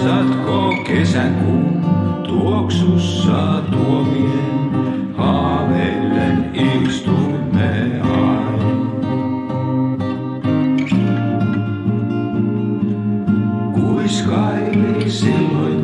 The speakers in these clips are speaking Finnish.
Muistatko kesäkuun tuoksussa tuomien haaveillen istumme aina? Kuiskaili silloin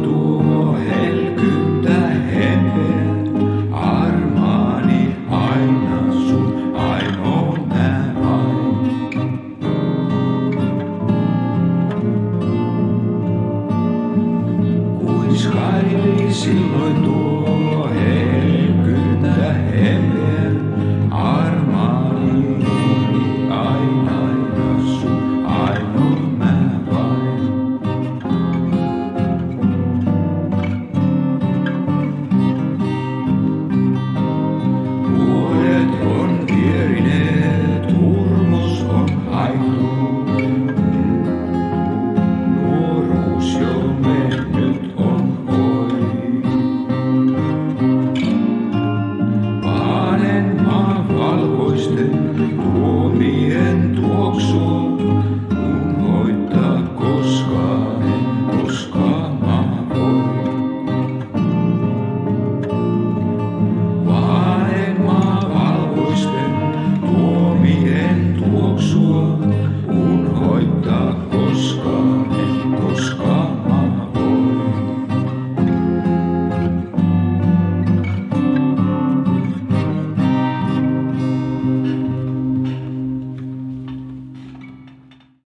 心来渡。Lord.